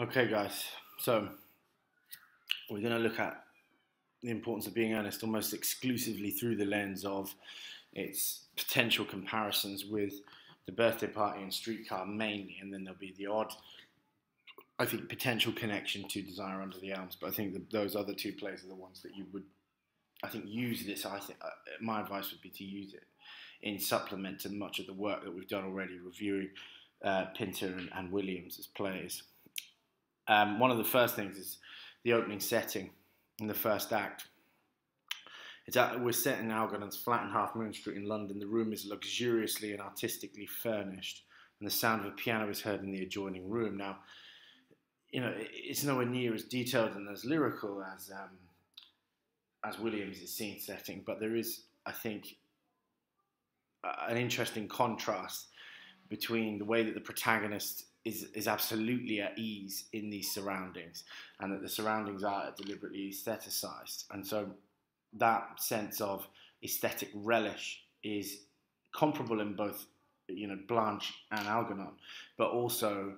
Okay, guys, so we're going to look at the importance of being earnest almost exclusively through the lens of its potential comparisons with the birthday party and streetcar mainly, and then there'll be the odd, I think, potential connection to Desire Under the Elms. But I think those other two plays are the ones that you would, I think, use this. I think uh, my advice would be to use it in supplement to much of the work that we've done already reviewing uh, Pinter and, and Williams as plays. Um, one of the first things is the opening setting in the first act. It's at, we're set in Algernon's flat and half Moon Street in London. The room is luxuriously and artistically furnished, and the sound of a piano is heard in the adjoining room. Now, you know, it's nowhere near as detailed and as lyrical as um, as Williams' scene setting, but there is, I think, an interesting contrast between the way that the protagonist is is absolutely at ease in these surroundings, and that the surroundings are deliberately aestheticized, and so that sense of aesthetic relish is comparable in both you know Blanche and Algernon, but also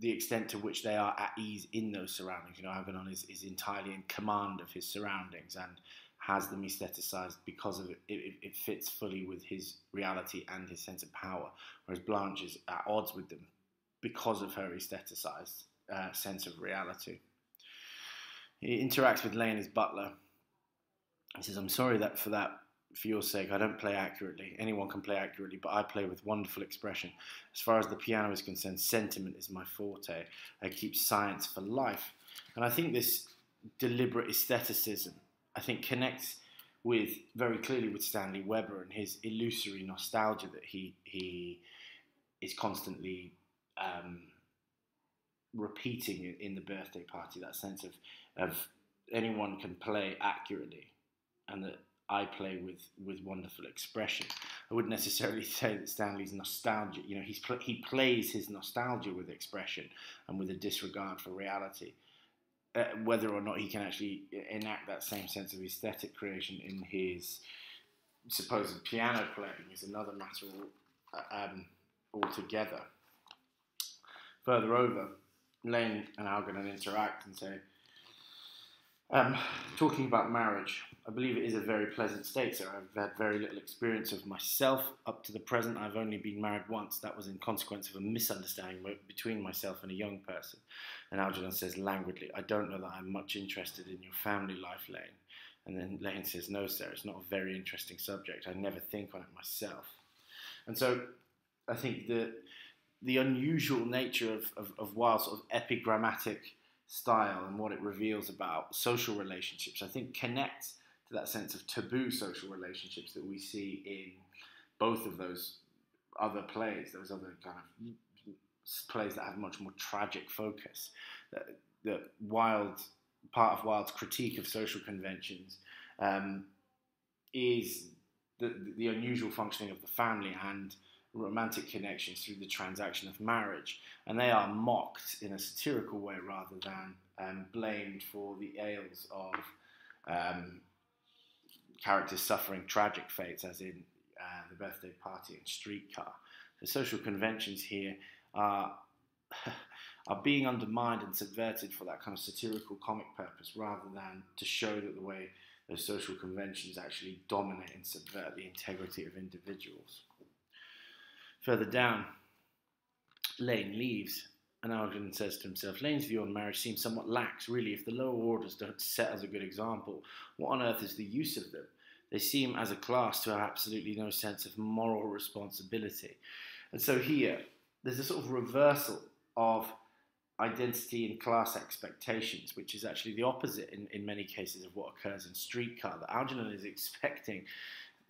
the extent to which they are at ease in those surroundings. You know, Algernon is, is entirely in command of his surroundings and has them aestheticized because of it. It, it fits fully with his reality and his sense of power, whereas Blanche is at odds with them because of her aestheticized uh, sense of reality. He interacts with Lane as butler. He says, I'm sorry that for that, for your sake, I don't play accurately. Anyone can play accurately, but I play with wonderful expression. As far as the piano is concerned, sentiment is my forte. I keep science for life. And I think this deliberate aestheticism, I think, connects with very clearly with Stanley Webber and his illusory nostalgia that he he is constantly um, repeating in the birthday party that sense of of anyone can play accurately and that I play with with wonderful expression. I wouldn't necessarily say that Stanley's nostalgia. You know, he's pl- he plays his nostalgia with expression and with a disregard for reality. Uh, whether or not he can actually enact that same sense of aesthetic creation in his supposed piano playing is another matter um, altogether. Further over, Lane and Algernon interact and say, um, talking about marriage, I believe it is a very pleasant state, sir. I've had very little experience of myself up to the present. I've only been married once. That was in consequence of a misunderstanding between myself and a young person. And Algernon says languidly, I don't know that I'm much interested in your family life, Lane. And then Lane says, No, sir, it's not a very interesting subject. I never think on it myself. And so I think that the unusual nature of, of, of Wilde's sort of epigrammatic style and what it reveals about social relationships, I think connects to that sense of taboo social relationships that we see in both of those other plays, those other kind of plays that have much more tragic focus. That, that Wilde, part of Wilde's critique of social conventions, um, is the, the unusual functioning of the family and romantic connections through the transaction of marriage, and they are mocked in a satirical way rather than um, blamed for the ails of um, characters suffering tragic fates, as in uh, the birthday party and streetcar. The social conventions here are are being undermined and subverted for that kind of satirical comic purpose, rather than to show that the way those social conventions actually dominate and subvert the integrity of individuals. Further down, Lane leaves, and Algernon says to himself, Lane's view on marriage seems somewhat lax, really. If the lower orders don't set as a good example, what on earth is the use of them? They seem, as a class, to have absolutely no sense of moral responsibility. And so here, there's a sort of reversal of identity and class expectations, which is actually the opposite in, in many cases of what occurs in Streetcar. That Algernon is expecting,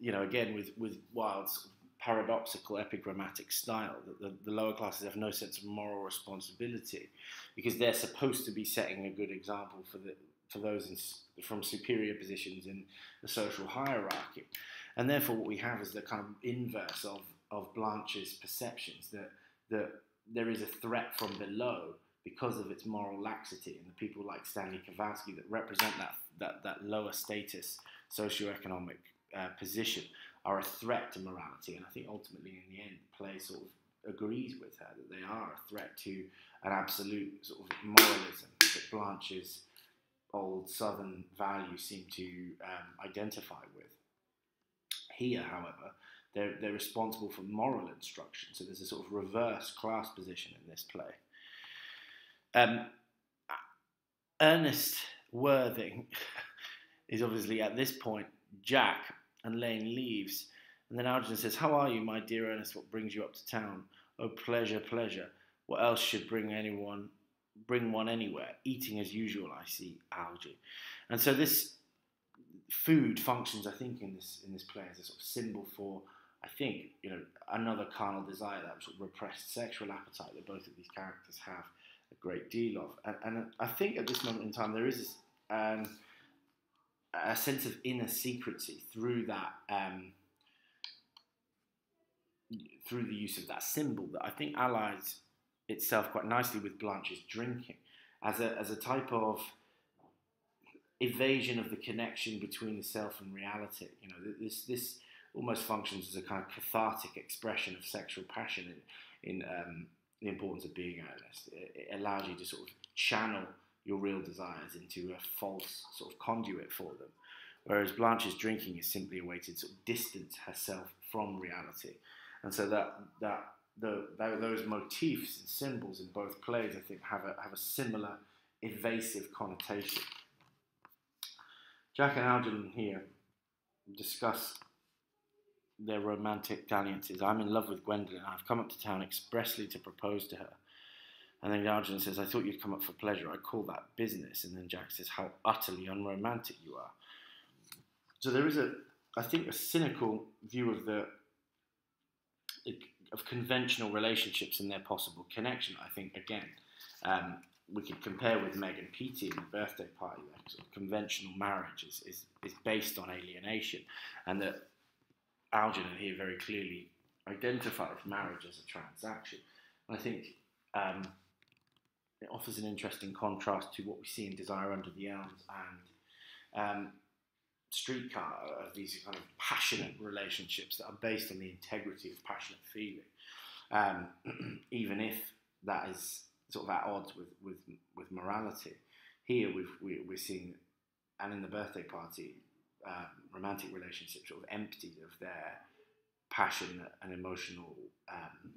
you know, again with, with Wilde's paradoxical epigrammatic style that the, the, lower classes have no sense of moral responsibility because they're supposed to be setting a good example for the for those in, from superior positions in the social hierarchy. And therefore what we have is the kind of inverse of of Blanche's perceptions that that there is a threat from below because of its moral laxity and the people like Stanley Kowalski that represent that that, that lower status socioeconomic uh, position are a threat to morality, and I think ultimately in the end, the play sort of agrees with her that they are a threat to an absolute sort of moralism that Blanche's old Southern values seem to um, identify with. Here, however, they're, they're responsible for moral instruction, so there's a sort of reverse class position in this play. Um, Ernest Worthing is obviously at this point Jack, and Lane leaves. And then Algernon says, How are you, my dear Ernest? What brings you up to town? Oh, pleasure, pleasure. What else should bring anyone, bring one anywhere? Eating as usual, I see, Algy. And so this food functions, I think, in this in this play as a sort of symbol for, I think, you know, another carnal desire, that sort of repressed sexual appetite that both of these characters have a great deal of. And, and I think at this moment in time there is this, um, a sense of inner secrecy through that. Um, through the use of that symbol that I think allies itself quite nicely with Blanche's drinking as a, as a type of evasion of the connection between the self and reality. You know, this, this almost functions as a kind of cathartic expression of sexual passion in, in um, the importance of being earnest. It, it allows you to sort of channel your real desires into a false sort of conduit for them. Whereas Blanche's drinking is simply a way to sort of distance herself from reality. And so that, that, the, those motifs and symbols in both plays, I think, have a, have a similar evasive connotation. Jack and Algernon here discuss their romantic dalliances. I'm in love with Gwendolen. I've come up to town expressly to propose to her. And then Algernon says, I thought you'd come up for pleasure. I call that business. And then Jack says, How utterly unromantic you are. So there is a, I think, a cynical view of the of conventional relationships and their possible connection. I think again, um, we could compare with Meg and Petey in the birthday party. That sort of conventional marriage is, is, is based on alienation, and that Algernon here very clearly identifies marriage as a transaction. And I think um, it offers an interesting contrast to what we see in Desire Under the Elms and um, Streetcar of these kind of passionate relationships that are based on the integrity of passionate feeling, um, even if that is sort of at odds with, with, with morality. Here we've, we, we're seeing, and in the birthday party, um, romantic relationships sort of emptied of their passion and emotional um,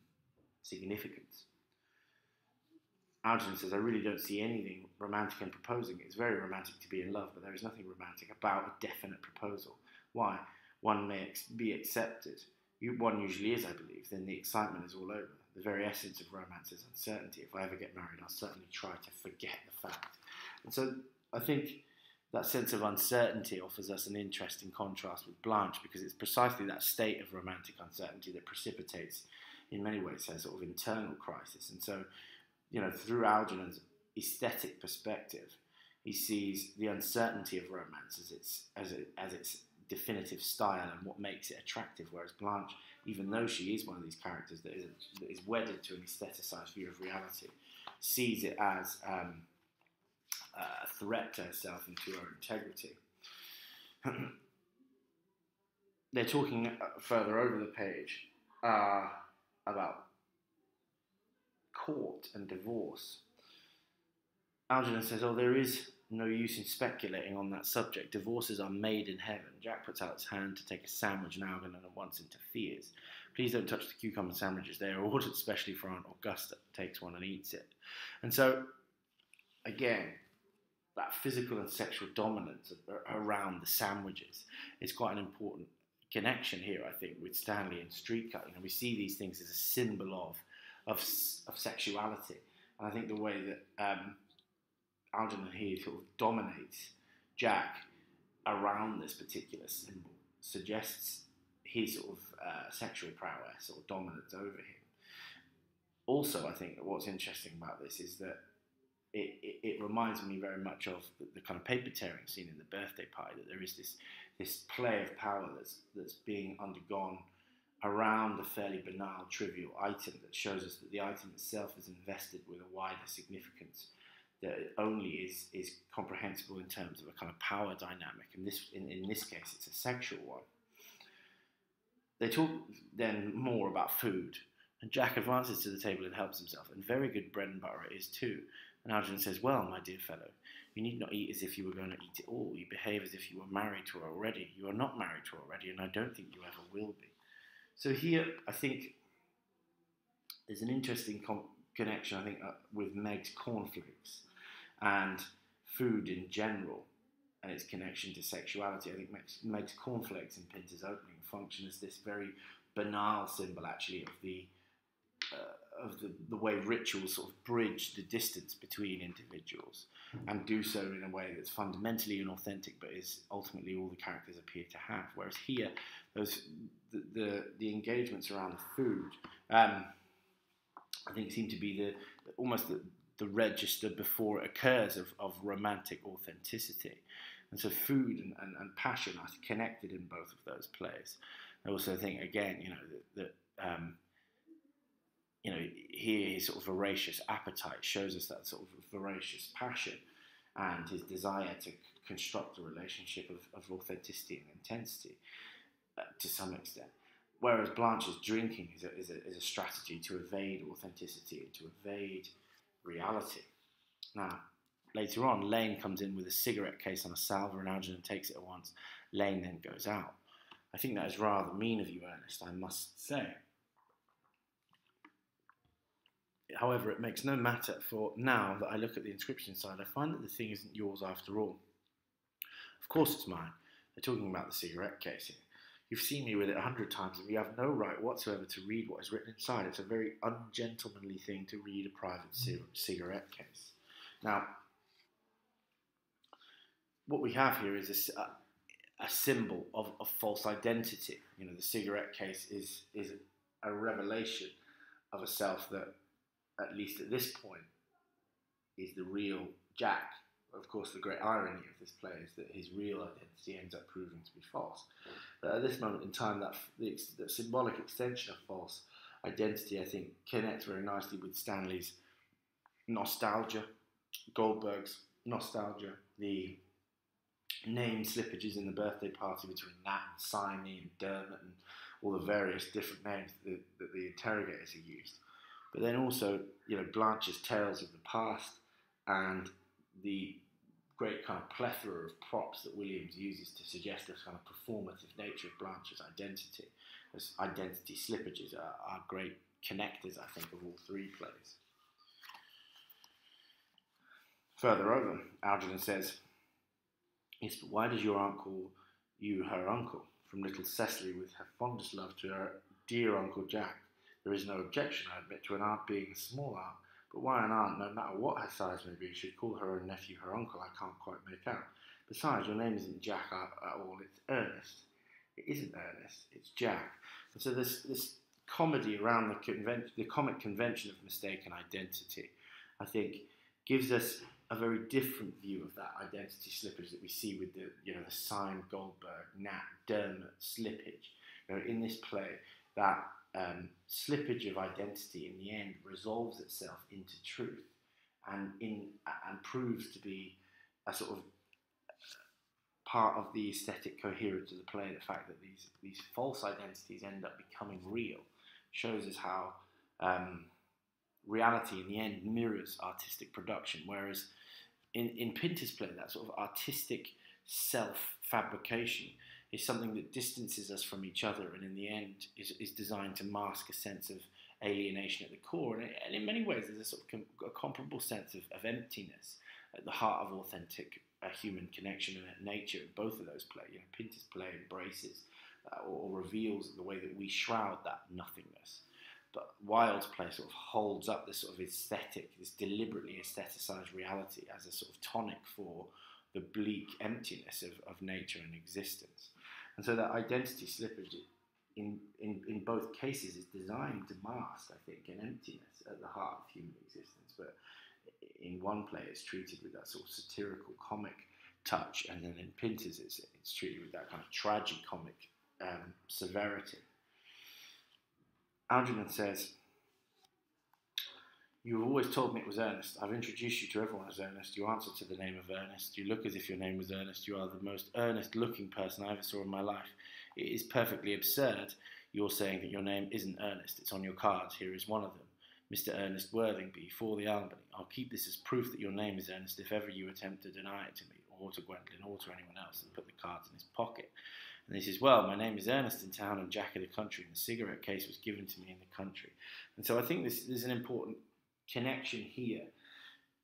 significance. Algernon says, I really don't see anything romantic in proposing. It's very romantic to be in love, but there is nothing romantic about a definite proposal. Why? One may ex- be accepted. You, one usually is, I believe. Then the excitement is all over. The very essence of romance is uncertainty. If I ever get married, I'll certainly try to forget the fact. And so I think that sense of uncertainty offers us an interesting contrast with Blanche because it's precisely that state of romantic uncertainty that precipitates, in many ways, her sort of internal crisis. And so you know, through Algernon's aesthetic perspective, he sees the uncertainty of romance as its as it, as its definitive style and what makes it attractive. Whereas Blanche, even though she is one of these characters that is, that is wedded to an aestheticized view of reality, sees it as um, a threat to herself and to her integrity. They're talking further over the page uh, about court and divorce. Algernon says, Oh, there is no use in speculating on that subject. Divorces are made in heaven. Jack puts out his hand to take a sandwich, and Algernon at once interferes. Please don't touch the cucumber sandwiches. They are ordered specially for Aunt Augusta. Takes one and eats it. And so, again, that physical and sexual dominance uh, around the sandwiches is quite an important connection here, I think, with Stanley and Streetcar. You know, we see these things as a symbol of of, of sexuality. And I think the way that um, Algernon here sort of dominates Jack around this particular symbol suggests his sort of uh, sexual prowess or dominance over him. Also, I think what's interesting about this is that it, it, it reminds me very much of the, the, kind of paper tearing scene in the birthday party, that there is this, this play of power that's, that's being undergone around a fairly banal, trivial item that shows us that the item itself is invested with a wider significance that only is, is comprehensible in terms of a kind of power dynamic. And this, in, in this case, it's a sexual one. They talk then more about food And Jack advances to the table and helps himself, and very good bread and butter it is too. And Algernon says, Well, my dear fellow, you need not eat as if you were going to eat it all. You behave as if you were married to her already. You are not married to her already, and I don't think you ever will be. So here, I think there's an interesting com- connection, I think, uh, with Meg's cornflakes and food in general and its connection to sexuality. I think Meg's, Meg's cornflakes in Pinter's opening function as this very banal symbol, actually, of the uh, of the, the way rituals sort of bridge the distance between individuals and do so in a way that's fundamentally inauthentic but is ultimately all the characters appear to have. Whereas here, those the the, the engagements around the food, um, I think, seem to be the almost the, the register before it occurs of, of romantic authenticity. And so food and, and, and passion are connected in both of those plays. I also think, again, you know, that, that um, you know, here his sort of voracious appetite shows us that sort of voracious passion and his desire to construct a relationship of, of authenticity and intensity uh, to some extent. Whereas Blanche's drinking is a, is, a, is a strategy to evade authenticity and to evade reality. Now, later on, Lane comes in with a cigarette case on a salver and Algernon takes it at once. Lane then goes out. I think that is rather mean of you, Ernest, I must say. However, it makes no matter, for now that I look at the inscription side, I find that the thing isn't yours after all. Of course it's mine. They're talking about the cigarette case here. You've seen me with it a hundred times, and you have no right whatsoever to read what is written inside. It's a very ungentlemanly thing to read a private c- cigarette case. Now, what we have here is a, a symbol of, of false identity. You know, the cigarette case is is a revelation of a self that at least at this point, is the real Jack. Of course, the great irony of this play is that his real identity ends up proving to be false. But at this moment in time, that the, the symbolic extension of false identity, I think, connects very nicely with Stanley's nostalgia, Goldberg's nostalgia, the name slippages in the birthday party between Nat and Simey and Dermot and all the various different names that, that the interrogators are used but then also you know Blanche's tales of the past and the great kind of plethora of props that Williams uses to suggest this kind of performative nature of Blanche's identity. As identity slippages are, are great connectors, I think, of all three plays. Further over, Algernon says, Yes, but why does your aunt call you her uncle? From little Cecily with her fondest love to her dear Uncle Jack. There is no objection, I admit, to an aunt being a small aunt, but why an aunt, no matter what her size may be, should call her own nephew her uncle, I can't quite make out. Besides, your name isn't Jack at all, it's Ernest. It isn't Ernest, it's Jack. And so this, this comedy around the, the comic convention of mistaken identity, I think, gives us a very different view of that identity slippage that we see with the, you know, the Syme Goldberg, Nat Dermot slippage. You know, in this play, that um, slippage of identity in the end resolves itself into truth and in and proves to be a sort of part of the aesthetic coherence of the play. The fact that these these false identities end up becoming real shows us how um, reality in the end mirrors artistic production, whereas in in Pinter's play, that sort of artistic self fabrication is something that distances us from each other and in the end is, is designed to mask a sense of alienation at the core. And, and in many ways, there's a sort of com- a comparable sense of, of emptiness at the heart of authentic uh, human connection and nature. Both of those play. You know, Pinter's play embraces uh, or, or reveals the way that we shroud that nothingness. But Wilde's play sort of holds up this sort of aesthetic, this deliberately aestheticized reality as a sort of tonic for the bleak emptiness of, of nature and existence. And so that identity slippage in, in, in both cases is designed to mask, I think, an emptiness at the heart of human existence. But in one play, it's treated with that sort of satirical comic touch, and then in Pinter's, it's, it's treated with that kind of tragic comic um, severity. Algernon says, you have always told me it was Ernest. I've introduced you to everyone as Ernest. You answer to the name of Ernest. You look as if your name was Ernest. You are the most earnest looking person I ever saw in my life. It is perfectly absurd. You're saying that your name isn't Ernest. It's on your cards. Here is one of them. Mr. Ernest Worthingby for the Albany. I'll keep this as proof that your name is Ernest if ever you attempt to deny it to me, or to Gwendolen, or to anyone else, and put the cards in his pocket. And he says, Well, my name is Ernest in town and Jack in the country, and the cigarette case was given to me in the country. And so I think this is an important connection here.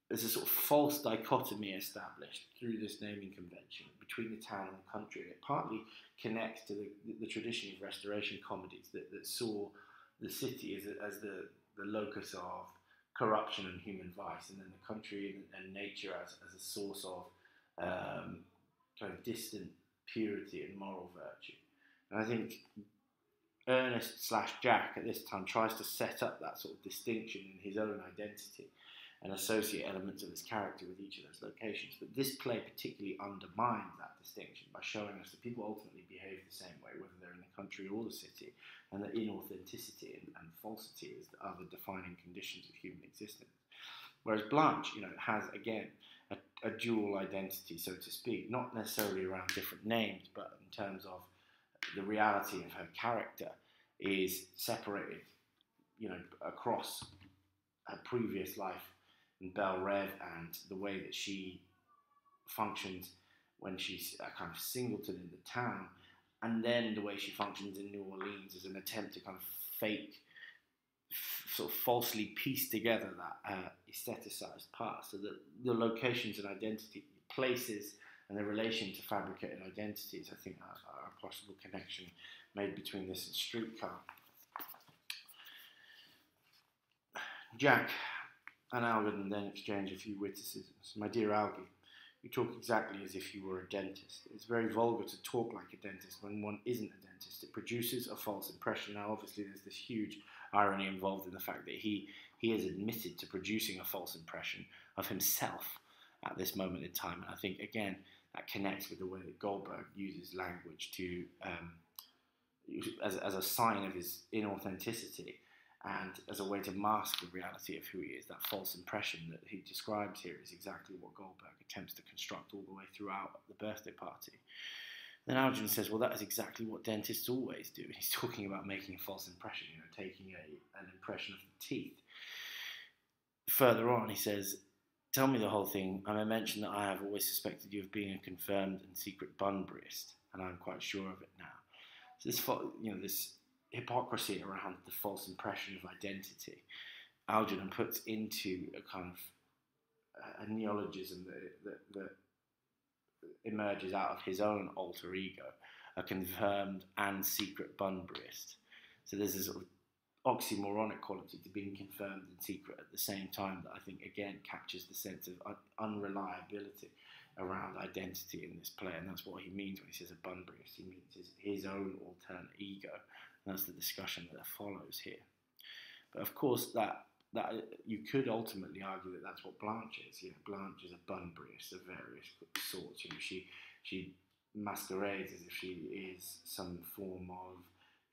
There's a sort of false dichotomy established through this naming convention between the town and the country. It partly connects to the, the, tradition of restoration comedies that, that saw the city as, as the, the locus of corruption and human vice, and then the country and, and nature as, as a source of um, kind of distant purity and moral virtue. And I think Ernest slash Jack at this time tries to set up that sort of distinction in his own identity and associate elements of his character with each of those locations. But this play particularly undermines that distinction by showing us that people ultimately behave the same way, whether they're in the country or the city, and that inauthenticity and, and falsity is, are the defining conditions of human existence. Whereas Blanche, you know, has again a, a dual identity, so to speak, not necessarily around different names, but in terms of the reality of her character is separated, you know, across her previous life in Belle Reve and the way that she functions when she's a kind of singleton in the town, and then the way she functions in New Orleans as an attempt to kind of fake, f- sort of falsely piece together that uh, aestheticized past, so that the locations and identity, places, and the relation to fabricated identities, I think, are, are a possible connection made between this and Streetcar. Jack and Algernon then exchange a few witticisms. My dear Algy, you talk exactly as if you were a dentist. It's very vulgar to talk like a dentist when one isn't a dentist. It produces a false impression. Now, obviously, there's this huge irony involved in the fact that he, he has admitted to producing a false impression of himself at this moment in time. And I think, again, that connects with the way that Goldberg uses language to um, as, as a sign of his inauthenticity and as a way to mask the reality of who he is. That false impression that he describes here is exactly what Goldberg attempts to construct all the way throughout the birthday party. Then Algernon says, well, that is exactly what dentists always do. He's talking about making a false impression, you know, taking a, an impression of the teeth. Further on, he says, tell me the whole thing. I may mention that I have always suspected you of being a confirmed and secret Bunburyist, and I'm quite sure of it now. So this, you know, this hypocrisy around the false impression of identity, Algernon puts into a kind of a neologism that, that, that emerges out of his own alter ego, a confirmed and secret Bunburyist. So there's a sort of oxymoronic quality to being confirmed and secret at the same time that I think again captures the sense of unreliability around identity in this play, and that's what he means when he says a Bunburyist. He means his, his own alternate ego, and that's the discussion that follows here. But of course, that that you could ultimately argue that that's what Blanche is. You know, Blanche is a Bunburyist of various sorts. You know, she she masquerades as if she is some form of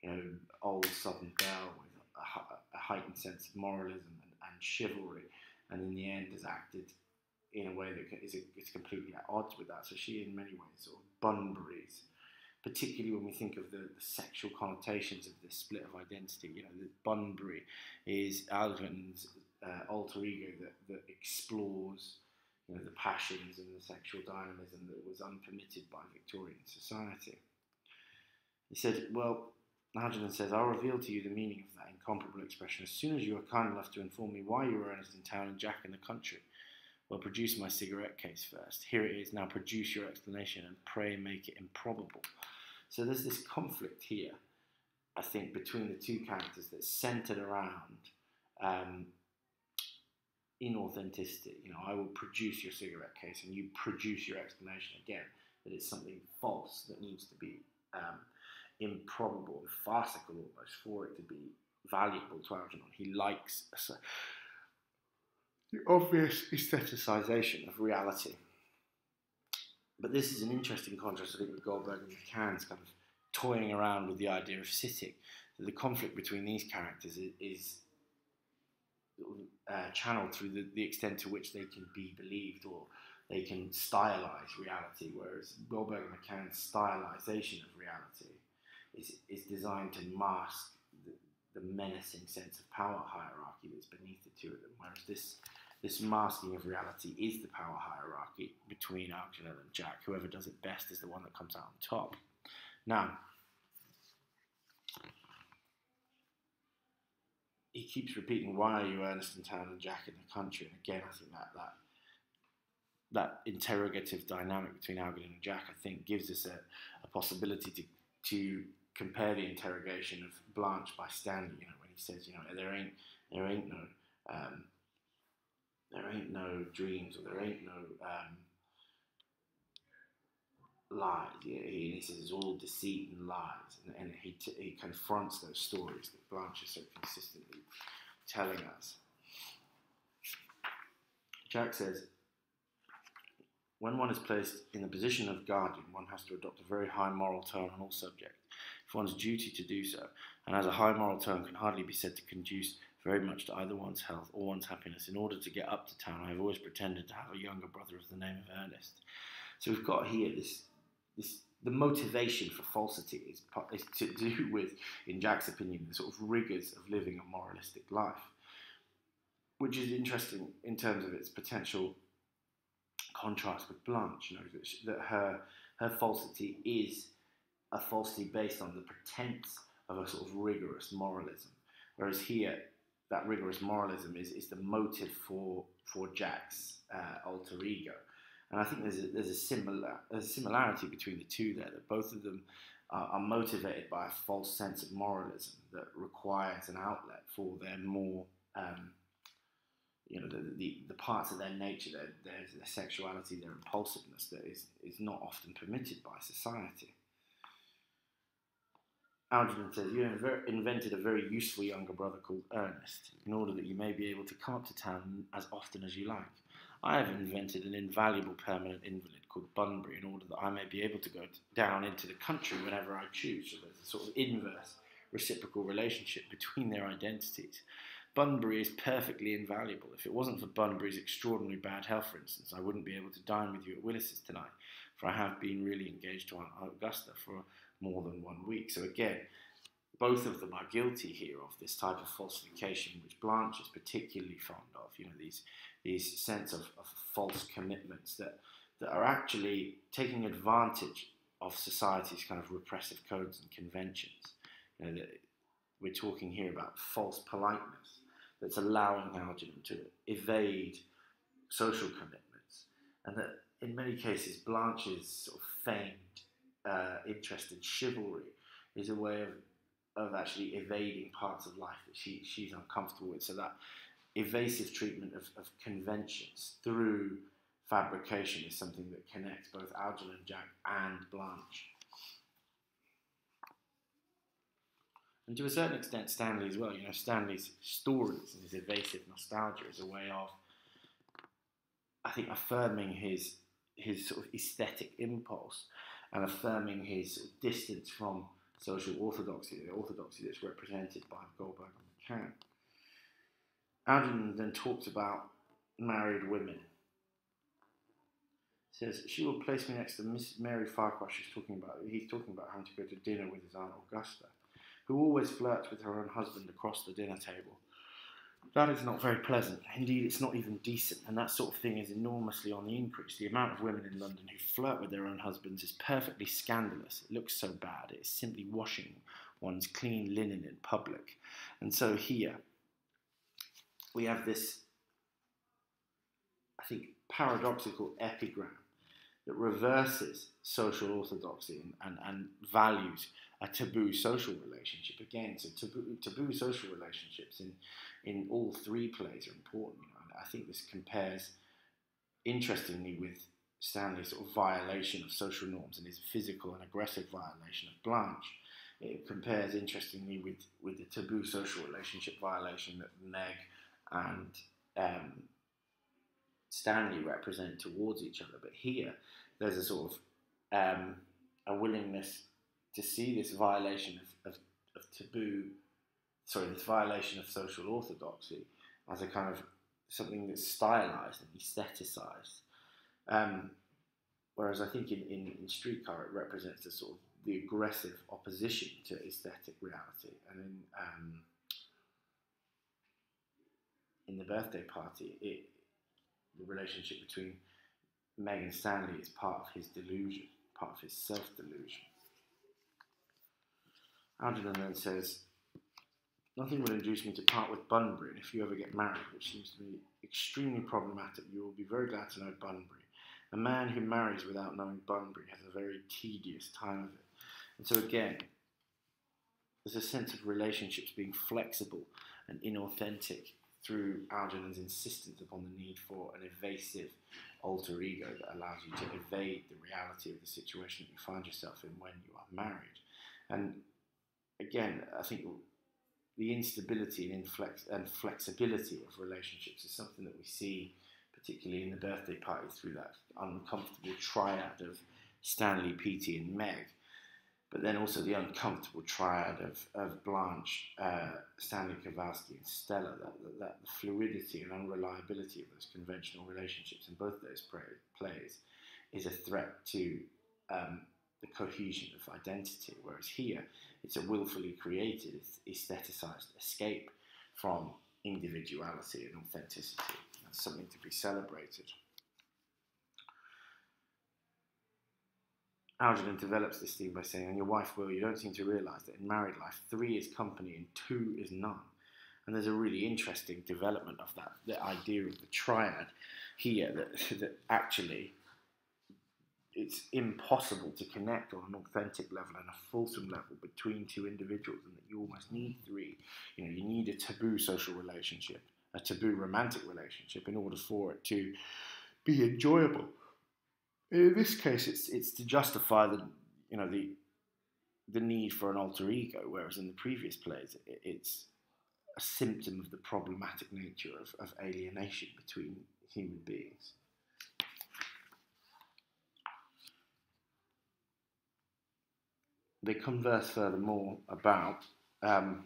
you know old Southern belle with a, heightened sense of moralism and, and, chivalry, and in the end has acted in a way that is, is completely at odds with that. So she, in many ways, sort of Bunbury's particularly when we think of the, the, sexual connotations of this split of identity. You know, the Bunbury is Algernon's uh, alter ego that, that explores you know, the passions and the sexual dynamism that was unpermitted by Victorian society. He said, well, Algernon says, I'll reveal to you the meaning of that incomparable expression as soon as you are kind enough to inform me why you were Ernest in town and Jack in the country. Well, produce my cigarette case first. Here it is. Now produce your explanation and pray make it improbable. So there's this conflict here, I think, between the two characters that's centered around um, inauthenticity. You know, I will produce your cigarette case and you produce your explanation again that it's something false that needs to be um, improbable and farcical almost for it to be valuable to Algernon. He likes the obvious aestheticization of reality. But this is an interesting contrast, I think, with Goldberg and McCann's kind of toying around with the idea of sitting. The conflict between these characters is, is uh, channeled through the, the extent to which they can be believed or they can stylize reality, whereas Goldberg and McCann's stylization of reality is, is designed to mask the, the menacing sense of power hierarchy that's beneath the two of them, whereas this this masking of reality is the power hierarchy between Algernon and Jack. Whoever does it best is the one that comes out on top. Now, he keeps repeating, "Why are you Ernest in town and Jack in the country?" And again, I think that that that interrogative dynamic between Algernon and Jack, I think, gives us a, a possibility to to compare the interrogation of Blanche by Stanley. You know, when he says, "You know, there ain't there ain't no um, there ain't no dreams or there ain't no um, lies. He, he says it's all deceit and lies, and, and he, t- he confronts those stories that Blanche is so consistently telling us. Jack says, when one is placed in the position of guardian, one has to adopt a very high moral tone on all subjects. One's duty to do so, and as a high moral tone can hardly be said to conduce very much to either one's health or one's happiness, in order to get up to town, I have always pretended to have a younger brother of the name of Ernest. So we've got here this this, the motivation for falsity is, is to do with, in Jack's opinion, the sort of rigors of living a moralistic life, which is interesting in terms of its potential contrast with Blanche. You know that, that her her falsity is a falsity based on the pretense of a sort of rigorous moralism, whereas here that rigorous moralism is, is the motive for for Jack's uh, alter ego. And I think there's a, there's a similar a similarity between the two there. That both of them are, are motivated by a false sense of moralism that requires an outlet for their more um, you know, the, the, the, parts of their nature, their, their, their, sexuality, their impulsiveness that is, is not often permitted by society. Algernon says, You invented a very useful younger brother called Ernest, in order that you may be able to come up to town as often as you like. I have invented an invaluable permanent invalid called Bunbury in order that I may be able to go down into the country whenever I choose. So there's a sort of inverse reciprocal relationship between their identities. Bunbury is perfectly invaluable. If it wasn't for Bunbury's extraordinary bad health, for instance, I wouldn't be able to dine with you at Willis's tonight, for I have been really engaged to Augusta for more than one week. So again, both of them are guilty here of this type of falsification, which Blanche is particularly fond of. You know, these these sense of, of false commitments that that are actually taking advantage of society's kind of repressive codes and conventions. You know, we're talking here about false politeness that's allowing Algernon to evade social commitments, and that in many cases Blanche's sort of feigned uh, interest in chivalry is a way of of actually evading parts of life that she, she's uncomfortable with. So that evasive treatment of, of conventions through fabrication is something that connects both Algernon Jack and Blanche. And to a certain extent, Stanley as well. You know, Stanley's stories and his evasive nostalgia is a way of, I think, affirming his his sort of aesthetic impulse and affirming his distance from social orthodoxy, the orthodoxy that's represented by Goldberg and McCann. Algernon then talks about married women. Says she will place me next to Miss Mary Farquhar. She's talking about. He's talking about having to go to dinner with his aunt Augusta, who always flirts with her own husband across the dinner table. That is not very pleasant. Indeed, it's not even decent, and that sort of thing is enormously on the increase. The amount of women in London who flirt with their own husbands is perfectly scandalous. It looks so bad. It is simply washing one's clean linen in public. And so here, we have this, I think, paradoxical epigram that reverses social orthodoxy and, and, and values a taboo social relationship again. So taboo, taboo social relationships in, in all three plays are important. You know, I think this compares interestingly with Stanley's sort of violation of social norms and his physical and aggressive violation of Blanche. It compares interestingly with, with the taboo social relationship violation that Meg and um, Stanley represent towards each other. But here, there's a sort of um, a willingness to see this violation of, of, of, taboo, sorry, this violation of social orthodoxy as a kind of something that's stylized and aestheticized. Um, whereas I think in, in, in Streetcar it represents the sort of the aggressive opposition to aesthetic reality. And in um, in the birthday party, it, the relationship between Meg and Stanley is part of his delusion, part of his self delusion. Algernon then says, Nothing will induce me to part with Bunbury, and if you ever get married, which seems to me extremely problematic, you will be very glad to know Bunbury. A man who marries without knowing Bunbury has a very tedious time of it. And so, again, there's a sense of relationships being flexible and inauthentic through Algernon's insistence upon the need for an evasive alter ego that allows you to evade the reality of the situation that you find yourself in when you are married. And again, I think the instability and, inflex- and flexibility of relationships is something that we see, particularly in the birthday party, through that uncomfortable triad of Stanley, Petey, and Meg. But then also the uncomfortable triad of, of Blanche, uh, Stanley Kowalski, and Stella, that, that, the fluidity and unreliability of those conventional relationships in both those plays is a threat to um, the cohesion of identity. Whereas here, it's a willfully created, aestheticized escape from individuality and authenticity. That's something to be celebrated. Algernon develops this theme by saying, and your wife will, you don't seem to realize that in married life, three is company and two is none. And there's a really interesting development of that, the idea of the triad here, that, that actually it's impossible to connect on an authentic level and a fulsome level between two individuals, and that you almost need three. You know, you need a taboo social relationship, a taboo romantic relationship, in order for it to be enjoyable. In this case, it's it's to justify the you know the the need for an alter ego, whereas in the previous plays, it, it's a symptom of the problematic nature of, of alienation between human beings. They converse furthermore about um,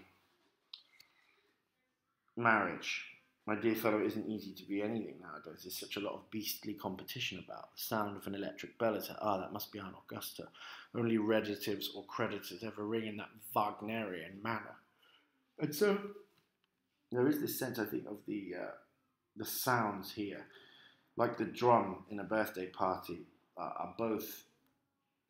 marriage. My dear fellow, it isn't easy to be anything nowadays. There's such a lot of beastly competition about. The sound of an electric bell is, ah, that must be Aunt Augusta. Only relatives or creditors ever ring in that Wagnerian manner. And so there is this sense, I think, of the, uh, the sounds here, like the drum in a birthday party, uh, are both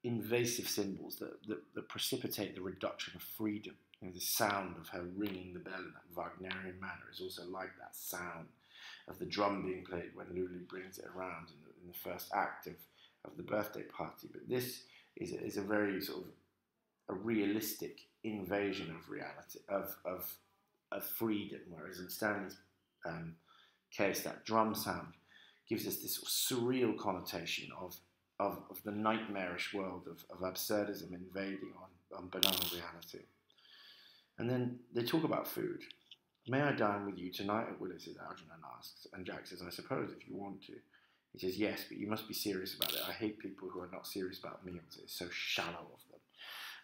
invasive symbols that, that, that, precipitate the reduction of freedom. You know, the sound of her ringing the bell in that Wagnerian manner is also like that sound of the drum being played when Lulu brings it around in the, in the first act of, of the birthday party. But this is a, is a very sort of a realistic invasion of reality, of, of, of freedom, whereas in Stanley's um, case, that drum sound gives us this sort of surreal connotation of of, of the nightmarish world of, of absurdism invading on, on banal reality. And then they talk about food. May I dine with you tonight at Willis's? Algernon asks. And Jack says, I suppose if you want to. He says, Yes, but you must be serious about it. I hate people who are not serious about meals. It's so shallow of them.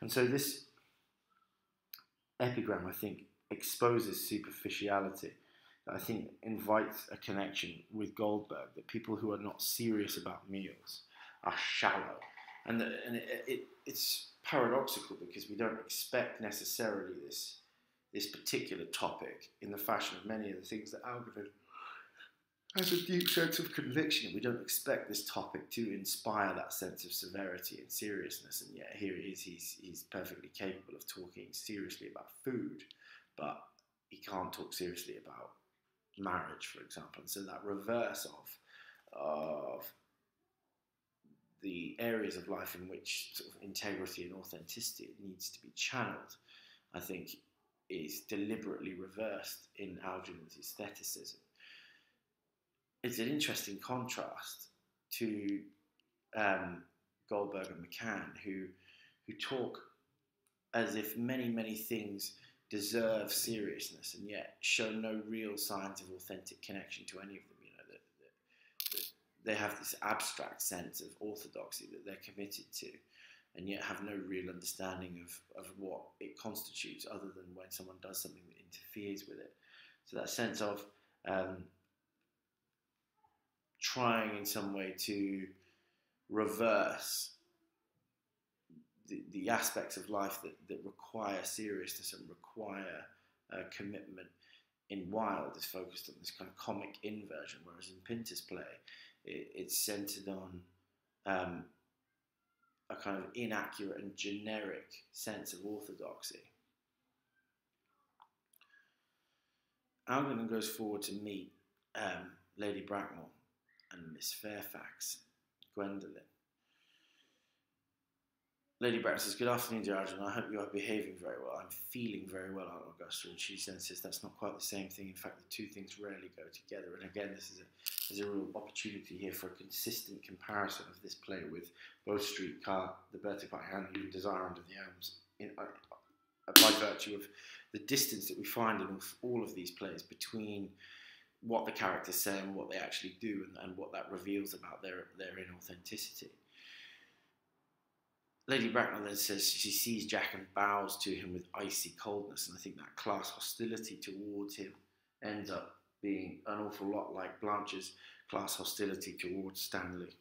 And so this epigram, I think, exposes superficiality I think invites a connection with Goldberg, that people who are not serious about meals are shallow. And, the, and it, it, it's paradoxical because we don't expect necessarily this, this particular topic in the fashion of many of the things that Algernon has a deep sense of conviction. We don't expect this topic to inspire that sense of severity and seriousness, and yet here. He's, he's perfectly capable of talking seriously about food, but he can't talk seriously about marriage, for example. And so that reverse of of the areas of life in which sort of integrity and authenticity needs to be channeled, I think, is deliberately reversed in Algernon's aestheticism. It's an interesting contrast to um, Goldberg and McCann, who who talk as if many many things deserve seriousness and yet show no real signs of authentic connection to any of them they have this abstract sense of orthodoxy that they're committed to, and yet have no real understanding of, of what it constitutes other than when someone does something that interferes with it. So that sense of um, trying in some way to reverse the, the aspects of life that, that require seriousness and require uh, commitment in Wilde is focused on this kind of comic inversion, whereas in Pinter's play, it, it's centered on um, a kind of inaccurate and generic sense of orthodoxy. Algernon goes forward to meet um, Lady Bracknell and Miss Fairfax, Gwendolen. Lady Bracknell says, Good afternoon, dear Algernon. I hope you are behaving very well. I'm feeling very well, Aunt Augusta. And she then says, That's not quite the same thing. In fact, the two things rarely go together. And again, this is a, a real opportunity here for a consistent comparison of this play with Bow Streetcar, The Bertie by Hand, and Desire Under the Elms, in, uh, by virtue of the distance that we find in all of these plays between what the characters say and what they actually do, and, and what that reveals about their their inauthenticity. Lady Bracknell then says she sees Jack and bows to him with icy coldness, and I think that class hostility towards him ends up being an awful lot like Blanche's class hostility towards Stanley.